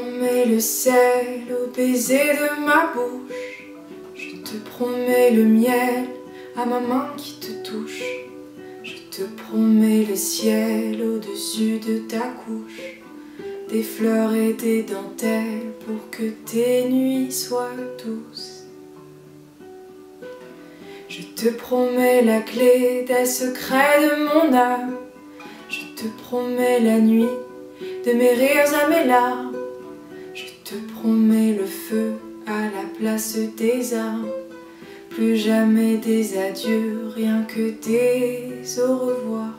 le sel au baiser de ma bouche. Je te promets le miel à ma main qui te touche. Je te promets le ciel au-dessus de ta couche. Des fleurs et des dentelles pour que tes nuits soient douces. Je te promets la clé des secrets de mon âme. Je te promets la nuit de mes rires à mes larmes. Je te promets le feu à la place des armes. Plus jamais des adieux, rien que des au revoir.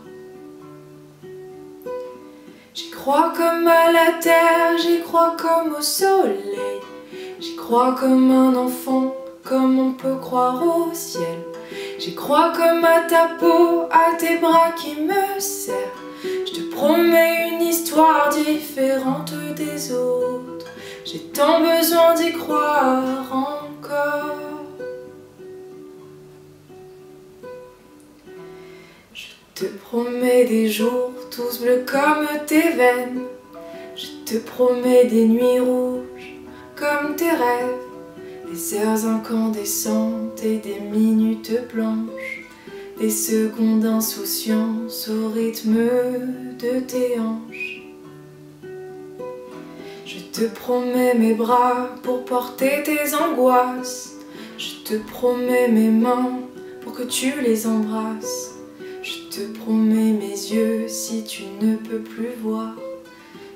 J'y crois comme à la terre, j'y crois comme au soleil. J'y crois comme un enfant, comme on peut croire au ciel. J'y crois comme à ta peau, à tes bras qui me serrent. Je te promets une histoire différente des autres. J'ai tant besoin d'y croire encore. Je te promets des jours tous bleus comme tes veines. Je te promets des nuits rouges comme tes rêves. Des heures incandescentes et des minutes blanches des secondes d'insouciance au rythme de tes hanches. Je te promets mes bras pour porter tes angoisses. Je te promets mes mains pour que tu les embrasses. Je te promets mes yeux si tu ne peux plus voir.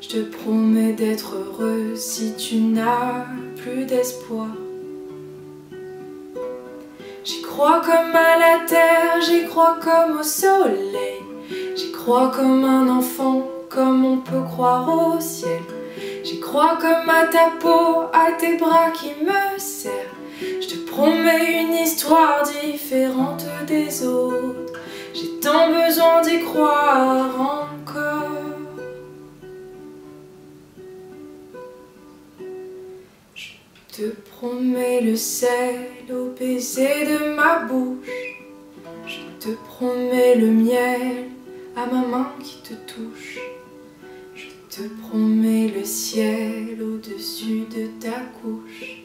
Je te promets d'être heureux si tu n'as plus d'espoir. J'y crois comme à la terre, j'y crois comme au soleil. J'y crois comme un enfant, comme on peut croire au ciel. Crois comme à ta peau, à tes bras qui me serrent. Je te promets une histoire différente des autres. J'ai tant besoin d'y croire encore. Je te promets le sel au baiser de ma bouche. Je te promets le miel à ma main qui te touche. Je te promets ciel au-dessus de ta couche.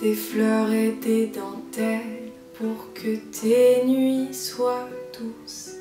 Des fleurs et des dentelles pour que tes nuits soient douces.